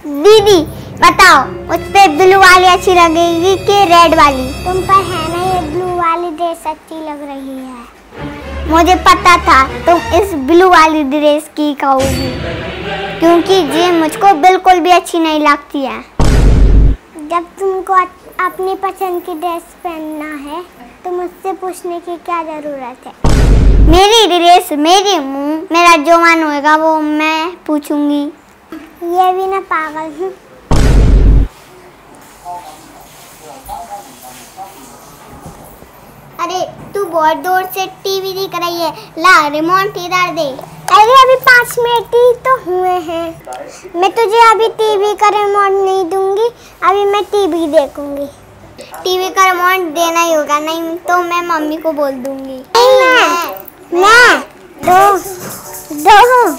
दीदी बताओ उस पे ब्लू वाली अच्छी लगेगी कि रेड वाली? तुम पर है ना ये ब्लू वाली ड्रेस अच्छी लग रही है। मुझे पता था तुम इस ब्लू वाली ड्रेस की कहोगी क्योंकि ये मुझको बिल्कुल भी अच्छी नहीं लगती है। जब तुमको अपनी पसंद की ड्रेस पहनना है तो मुझसे पूछने की क्या ज़रूरत है? मेरी ड्रेस मेरी मुँह मेरा जो मन होएगा वो मैं पूछूँगी। ये भी ना पागल हूँ। अरे तू बहुत दूर से टीवी देख रही है। ला रिमोट इधर दे। अरे अभी पाँच मिनट ही तो हुए हैं। मैं तुझे अभी टीवी का रिमोट नहीं दूँगी अभी मैं टीवी देखूँगी। टीवी का रिमोट देना ही होगा नहीं तो मैं मम्मी को बोल दूँगी। नहीं मैं मैं दो दो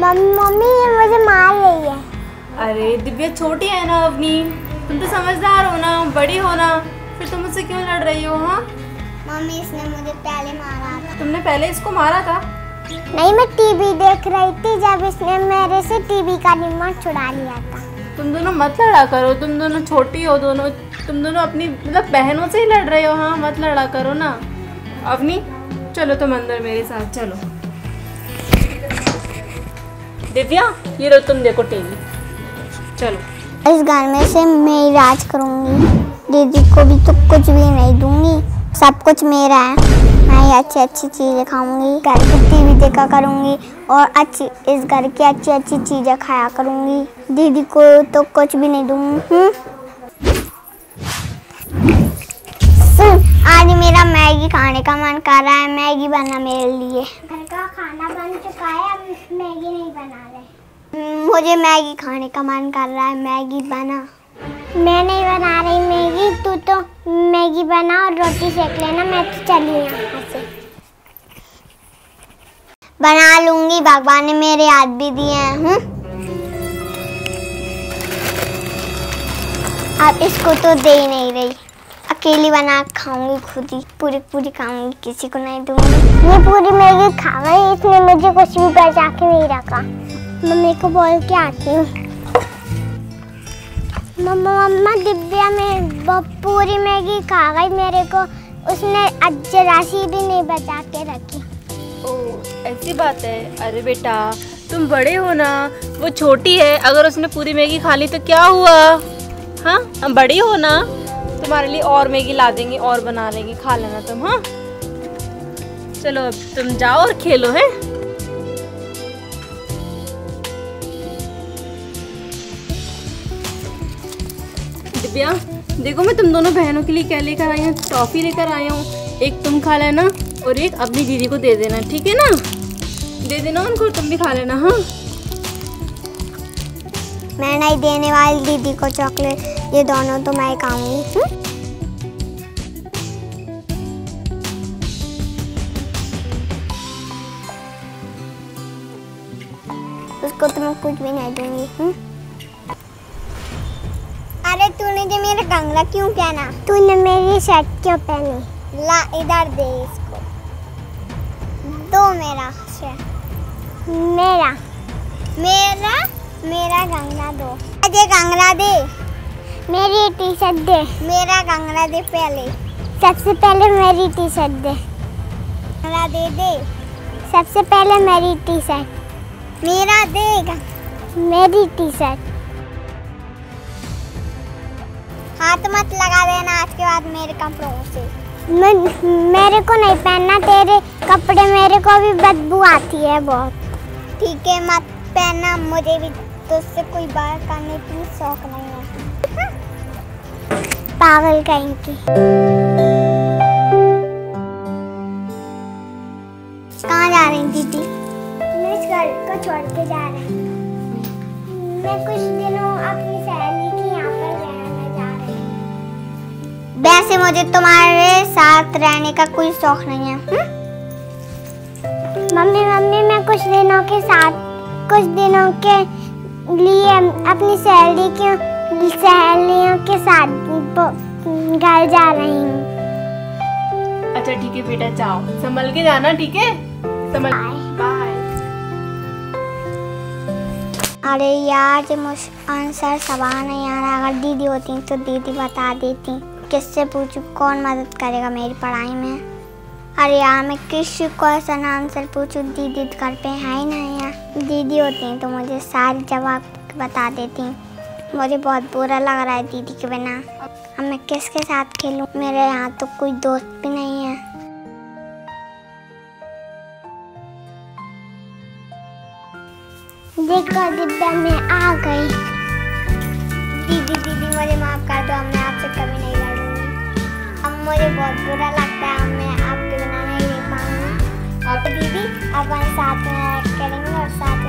मम्मी हो हो मुझे मार रही है। अरे दिव्या छोटी है ना अपनी तुम तो समझदार हो ना बड़ी हो ना फिर तुम मुझसे क्यों लड़ रही हो हाँ? मम्मी इसने मुझे पहले मारा था। तुमने पहले इसको मारा था? नहीं मैं टीवी देख रही थी जब इसने मेरे से टीवी का रिमोट छुड़ा लिया था। तुम दोनों मत लड़ा करो तुम दोनों छोटी हो दोनों तुम दोनों अपनी मतलब बहनों से ही लड़ रहे हो हाँ मत लड़ा करो ना। अवनी चलो तुम अंदर मेरे साथ चलो। दिव्या ये लो तुम देखो टीवी चलो। इस घर में से मैं राज करूँगी। दीदी को भी तो कुछ भी नहीं दूँगी। सब कुछ मेरा है। मैं ही अच्छी अच्छी चीज़ें खाऊँगी घर की टीवी देखा करूँगी और अच्छी इस घर की अच्छी अच्छी चीज़ें खाया करूँगी। दीदी को तो कुछ भी नहीं दूँगी। हम्म? सुन आज मेरा मैगी खाने का मन कर रहा है। मैगी बना मेरे लिए। घर का खाना बन चुका है अब मैगी नहीं बना रहे। मुझे मैगी खाने का मन कर रहा है। मैगी बना। मैं नहीं बना रही मैगी, तू तो मैगी बना और रोटी सेक लेना, मैं तो चली यहाँ से। बना लूँगी, भगवान ने मेरे हाथ भी दिए हैं हूँ अब इसको तो दे ही नहीं रही। अकेली बना खाऊँगी खुद ही, पूरी पूरी खाऊँगी, किसी को नहीं दूँगी। ये पूरी मैगी खा गई, इसने मुझे कुछ भी बचा के नहीं रखा। मम्मी को बोल के आती हूँ। मम्मा दिव्या में पूरी मैगी खा गई मेरे को। उसने राशि भी नहीं बचा के रखी। ओ, ऐसी बात है। अरे बेटा, तुम बड़े हो ना। वो छोटी है, अगर उसने पूरी मैगी खा ली तो क्या हुआ? हाँ हम बड़ी हो ना। तुम्हारे लिए और मैगी ला देंगे, और बना लेंगे। खा लेना तुम हाँ? चलो, अब तुम जाओ और खेलो, है? दिव्या, देखो मैं तुम दोनों बहनों के लिए क्या लेकर आई हूँ टॉफी लेकर आया हूँ एक तुम खा लेना और एक अपनी दीदी को दे देना, ठीक है ना दे देना उनको तुम भी खा लेना हाँ मैं नहीं देने वाली दीदी को चॉकलेट, ये दोनों तो मैं खाऊँगी हम्म? उसको तो मैं कुछ भी नहीं दूँगी हम्म? अरे मेरा कंगला क्यों पहना? तूने मेरी शर्ट क्यों पहनी? ला इधर दे इसको। दो मेरा शेर मेरा। मेरा? मेरा कंगला दो। अजय कंगला दे। मेरी टी शर्ट दे। मेरा कंगला दे पहले। सबसे पहले मेरी टी शर्ट दे। कंगला दे दे। सबसे पहले मेरी टी शर्ट मेरा देगा। मेरी टी शर्ट हाथ मत लगा देना आज के बाद मेरे कपड़ों से। मैं मेरे को नहीं पहनना तेरे कपड़े मेरे को भी बदबू आती है बहुत। ठीक है मत पहनना मुझे भी तुझसे कोई बात करने की शौक नहीं है। पागल कहीं की। वैसे मुझे तुम्हारे साथ रहने का कोई शौक नहीं है हम्म? मम्मी मम्मी मैं कुछ दिनों के साथ कुछ दिनों के लिए अपनी सहेली के सहेलियों के साथ घर जा रही हूँ। अच्छा ठीक है बेटा जाओ। संभल के जाना ठीक है? संभल बाय अरे यार मुझे आंसर सवाल नहीं आ रहा। अगर दीदी होती तो दीदी बता देती। किससे पूछूँ? कौन मदद करेगा मेरी पढ़ाई में? अरे यार, मैं किस क्वेश्चन आंसर पूछूँ। दीदी तो घर पे है ही नहीं है। दीदी होती हैं तो मुझे सारे जवाब बता देती मुझे बहुत बुरा लग रहा है दीदी के बिना। अब मैं किसके साथ खेलूं? मेरे यहाँ तो कोई दोस्त भी नहीं है। देखो दिव्या मैं आ गई। दीदी दीदी, मुझे माफ़ कर दो। मैं आपसे कभी बहुत बुरा लगता है मैं आपके बिना नहीं रह पाऊँगी और दीदी अपन साथ में करेंगे और साथ